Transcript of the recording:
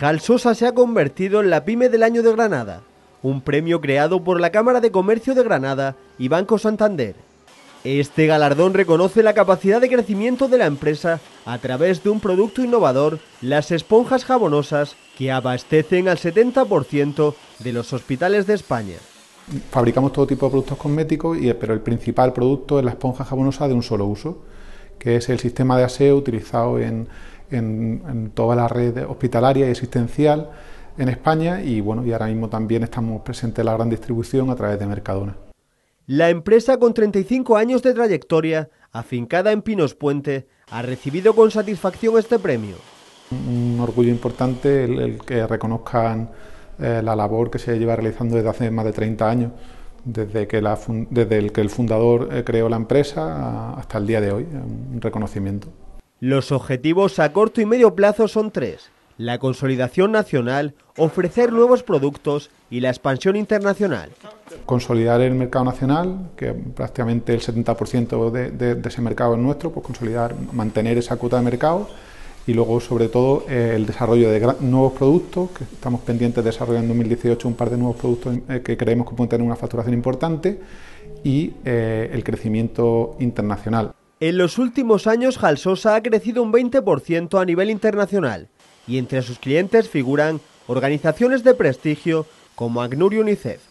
Jalsosa se ha convertido en la pyme del año de Granada, un premio creado por la Cámara de Comercio de Granada y Banco Santander. Este galardón reconoce la capacidad de crecimiento de la empresa a través de un producto innovador, las esponjas jabonosas, que abastecen al 70% de los hospitales de España. Fabricamos todo tipo de productos cosméticos, pero el principal producto es la esponja jabonosa de un solo uso, que es el sistema de aseo utilizado en, en, toda la red hospitalaria y asistencial en España y bueno, y ahora mismo también estamos presentes en la gran distribución a través de Mercadona. La empresa con 35 años de trayectoria, afincada en Pinos Puente, ha recibido con satisfacción este premio. Un orgullo importante el, que reconozcan eh, la labor que se lleva realizando desde hace más de 30 años, desde que, desde el que el fundador eh, creó la empresa hasta el día de hoy, un reconocimiento. Los objetivos a corto y medio plazo son tres. La consolidación nacional, ofrecer nuevos productos y la expansión internacional. Consolidar el mercado nacional, que prácticamente el 70% de, ese mercado es nuestro, pues consolidar, mantener esa cuota de mercado y luego sobre todo eh, el desarrollo de nuevos productos, que estamos pendientes de desarrollar en 2018 un par de nuevos productos eh, que creemos que pueden tener una facturación importante y eh, el crecimiento internacional. En los últimos años, Jalsosa ha crecido un 20% a nivel internacional y entre sus clientes figuran organizaciones de prestigio como ACNUR y UNICEF.